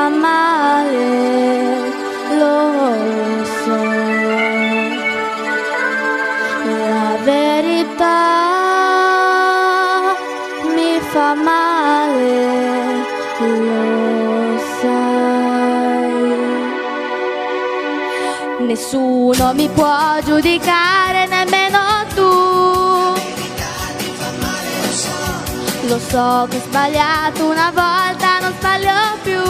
fa male, lo so. La verità mi fa male, lo sai. Nessuno mi può giudicare, nemmeno Lo so che ho sbagliato una volta, non sbaglio più.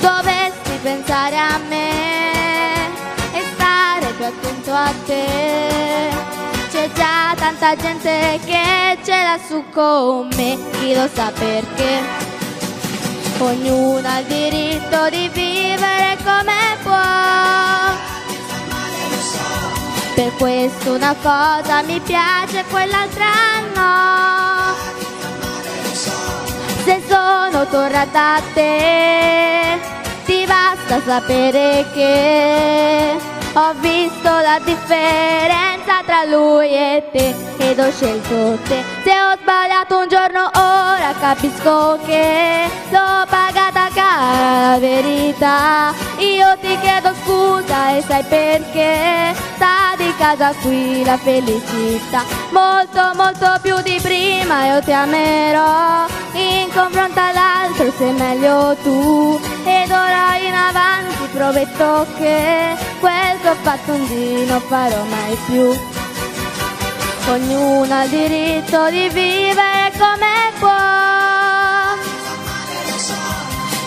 Dovessi pensare a me e stare più attento a te. C'è già tanta gente che ce l'ha su con me, chi lo sa perché. Ognuno ha il diritto di vivere come Per questo una cosa mi piace, quell'altra no. Se sono tornata a te, ti basta sapere che ho visto la differenza tra lui e te ed ho scelto te. Se ho sbagliato un giorno ora capisco che l'ho pagata cara la verità. Io ti chiedo scusa e sai perché sta di casa qui la felicità. Molto molto più di prima io ti amerò in sei meglio tu ed ora in avanti prometto che quel che ho fatto un dì farò mai più. Ognuno ha il diritto di vivere come può.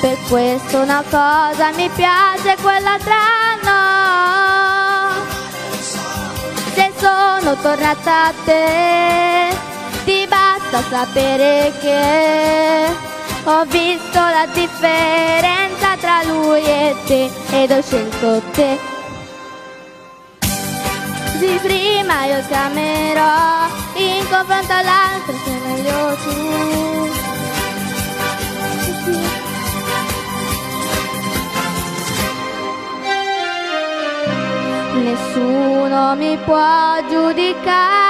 Per questo una cosa mi piace, quell'altra no. Se sono tornata a te, ti basta sapere che ho visto la differenza tra lui e te ed ho scelto te. Di prima io ti amerò, in confronto all'altro sei meglio tu. Nessuno mi può giudicare